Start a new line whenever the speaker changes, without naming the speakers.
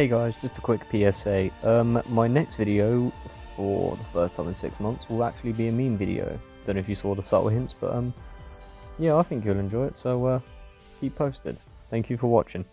Hey guys, just a quick PSA. Um, my next video, for the first time in six months, will actually be a meme video. Don't know if you saw the subtle hints, but um, yeah, I think you'll enjoy it, so uh, keep posted. Thank you for watching.